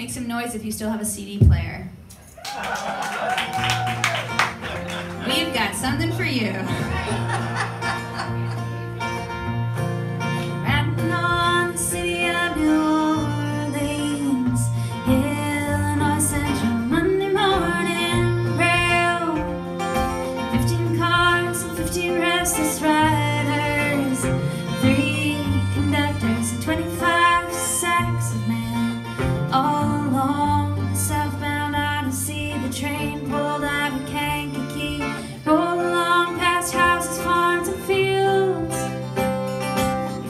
Make some noise if you still have a CD player. We've got something for you. Fifteen cars and fifteen restless riders. All along the southbound Odyssey, the train pulled out of Kankakee, rolled along past houses, farms, and fields,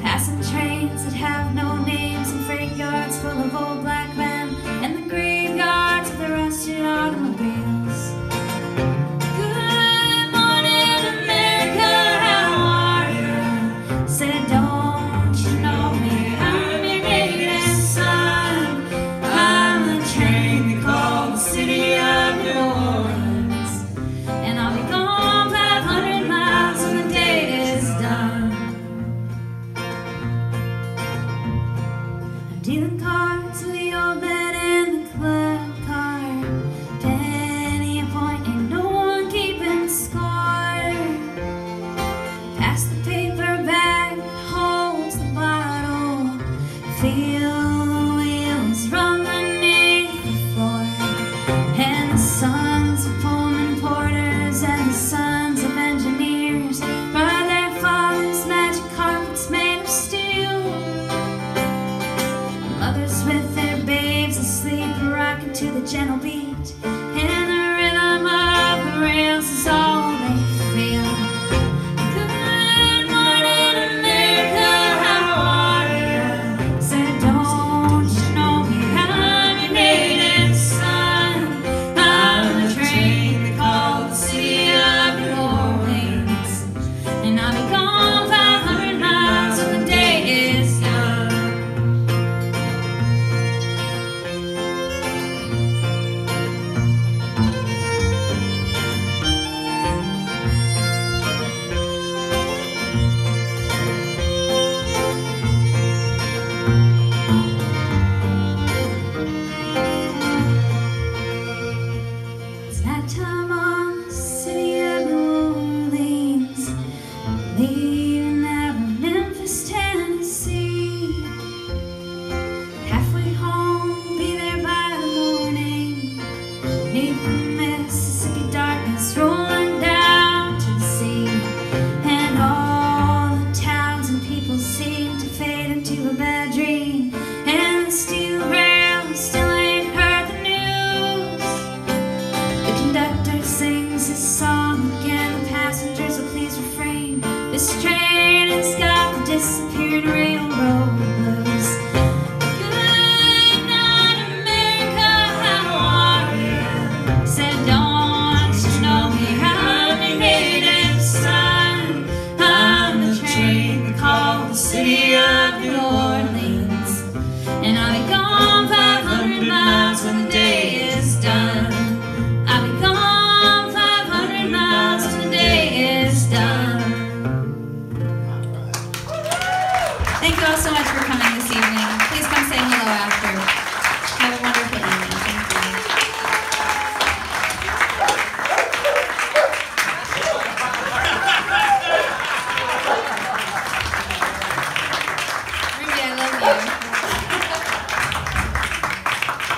passing trains that have no names and freight yards full of old. gentle bee. This train has got the disappeared railroad.